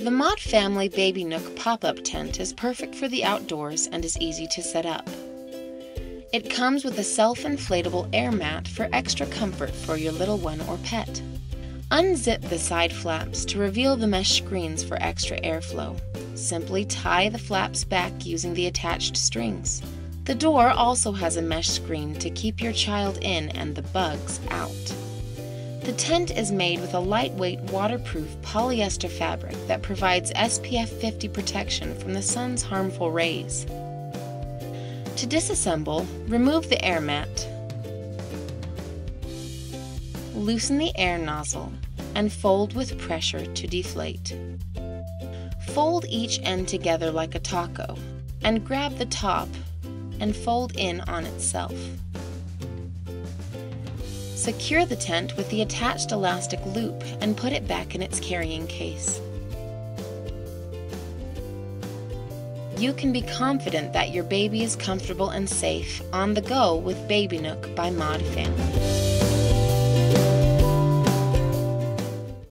The Mod Family Baby Nook pop up tent is perfect for the outdoors and is easy to set up. It comes with a self inflatable air mat for extra comfort for your little one or pet. Unzip the side flaps to reveal the mesh screens for extra airflow. Simply tie the flaps back using the attached strings. The door also has a mesh screen to keep your child in and the bugs out. The tent is made with a lightweight, waterproof polyester fabric that provides SPF 50 protection from the sun's harmful rays. To disassemble, remove the air mat, loosen the air nozzle, and fold with pressure to deflate. Fold each end together like a taco, and grab the top and fold in on itself. Secure the tent with the attached elastic loop and put it back in its carrying case. You can be confident that your baby is comfortable and safe on the go with Baby Nook by Mod Family.